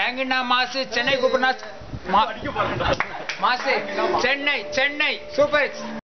தேங்கிண்ணா மாசு? சென்னை கூப்பிடுனா மாசு? சென்னை சென்னை சூப்பர்.